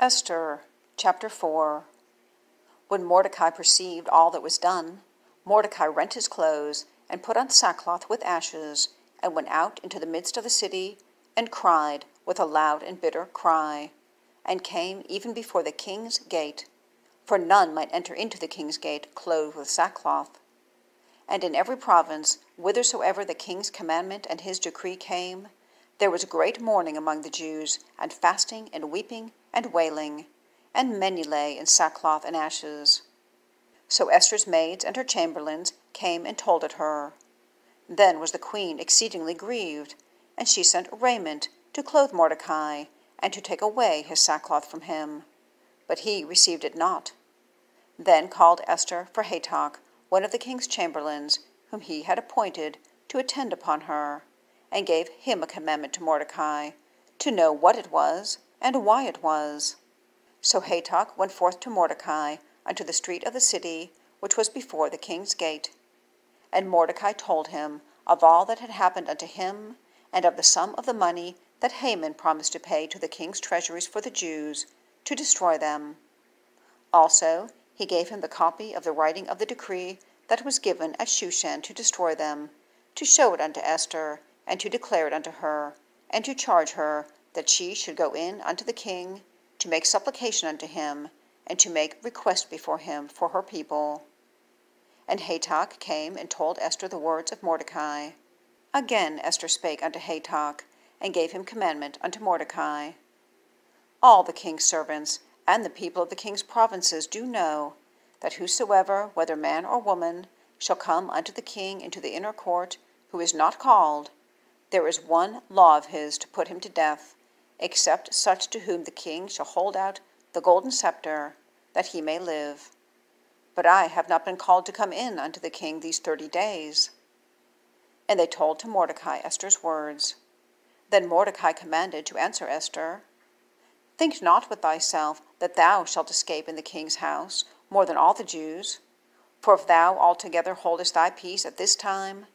Esther chapter 4 When Mordecai perceived all that was done, Mordecai rent his clothes, and put on sackcloth with ashes, and went out into the midst of the city, and cried with a loud and bitter cry, and came even before the king's gate, for none might enter into the king's gate clothed with sackcloth. And in every province, whithersoever the king's commandment and his decree came, there was great mourning among the Jews, and fasting, and weeping, and wailing, and many lay in sackcloth and ashes. So Esther's maids and her chamberlains came and told it her. Then was the queen exceedingly grieved, and she sent raiment to clothe Mordecai, and to take away his sackcloth from him. But he received it not. Then called Esther for Hatach, one of the king's chamberlains, whom he had appointed to attend upon her and gave him a commandment to Mordecai, to know what it was, and why it was. So Hatach went forth to Mordecai unto the street of the city, which was before the king's gate. And Mordecai told him of all that had happened unto him, and of the sum of the money that Haman promised to pay to the king's treasuries for the Jews, to destroy them. Also he gave him the copy of the writing of the decree that was given at Shushan to destroy them, to show it unto Esther, and to declare it unto her, and to charge her that she should go in unto the king, to make supplication unto him, and to make request before him for her people. And Hatach came and told Esther the words of Mordecai. Again Esther spake unto Hatach, and gave him commandment unto Mordecai. All the king's servants and the people of the king's provinces do know that whosoever, whether man or woman, shall come unto the king into the inner court, who is not called, there is one law of his to put him to death, except such to whom the king shall hold out the golden scepter, that he may live. But I have not been called to come in unto the king these thirty days. And they told to Mordecai Esther's words. Then Mordecai commanded to answer Esther, Think not with thyself that thou shalt escape in the king's house more than all the Jews. For if thou altogether holdest thy peace at this time,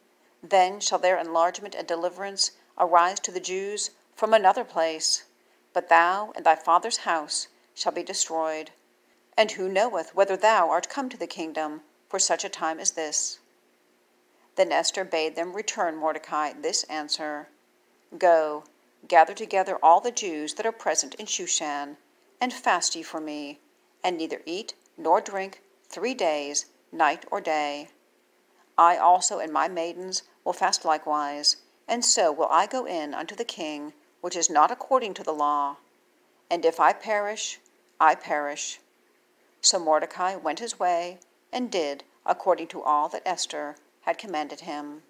then shall their enlargement and deliverance arise to the Jews from another place, but thou and thy father's house shall be destroyed. And who knoweth whether thou art come to the kingdom for such a time as this? Then Esther bade them return Mordecai this answer Go, gather together all the Jews that are present in Shushan, and fast ye for me, and neither eat nor drink three days, night or day. I also and my maidens will fast likewise, and so will I go in unto the king, which is not according to the law. And if I perish, I perish. So Mordecai went his way, and did according to all that Esther had commanded him.